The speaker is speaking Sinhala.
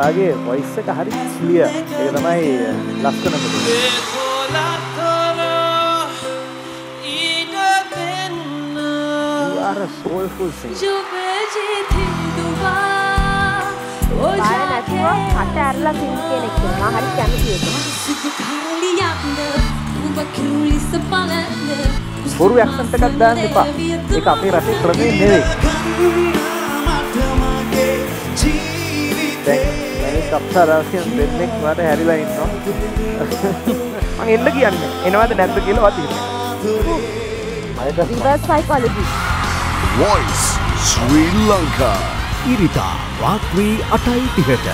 වාගේ වොයිස් එක හරි ක්ලියර්. ඒක තමයි ලස්සනම දේ. You are a soulful singer. බය නැතුව කට ඇරලා සිං කෙනෙක් මා හරි කැමති ඒක. බොරු ඇක්සන්ට් එකක් දාන්න එපා. ඒක අපේ රටේ ක්‍රමේ නෙවෙයි. අප්සරාසියන් දෙන්නෙක් මට හැරිලා ඉන්නවා. මම එන්න කියන්නේ. එනවද නැද්ද කියලා. Reverse psychology. Voice Sri Lanka ඉරිදා රාත්‍රී අටයි තිහට